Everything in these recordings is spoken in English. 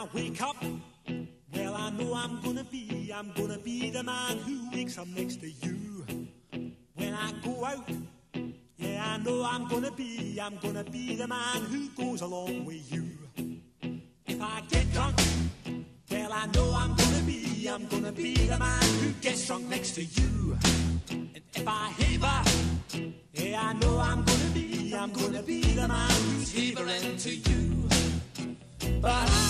I wake up, well, I know I'm gonna be, I'm gonna be the man who wakes up next to you. When I go out, yeah, I know I'm gonna be, I'm gonna be the man who goes along with you. If I get drunk, well, I know I'm gonna be, I'm gonna be the man who gets drunk next to you. And if I heaver, yeah, I know I'm gonna be, I'm gonna be the man who's heavering to you. But I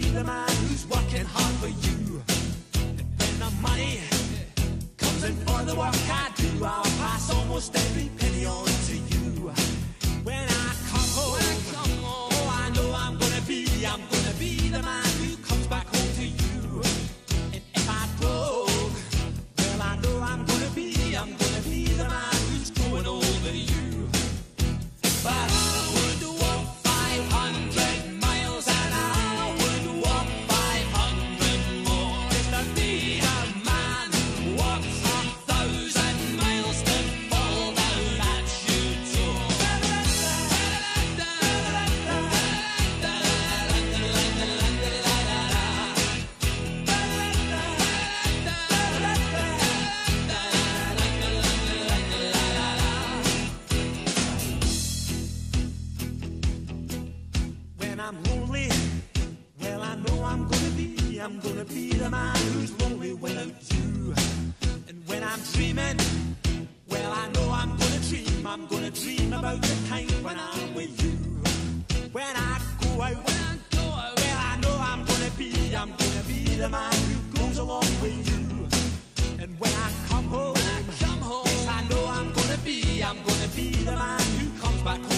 the man who's working hard for you. And the money comes in for the work I do, I'll I'm lonely, well, I know I'm gonna be, I'm gonna be the man who's lonely without you. And when I'm dreaming, well, I know I'm gonna dream, I'm gonna dream about the time when I'm with you. When I go out, when I go out, well, I know I'm gonna be, I'm gonna be the man who goes along with you. And when I come home, when I come home, yes, I know I'm gonna be, I'm gonna be the man who comes back home.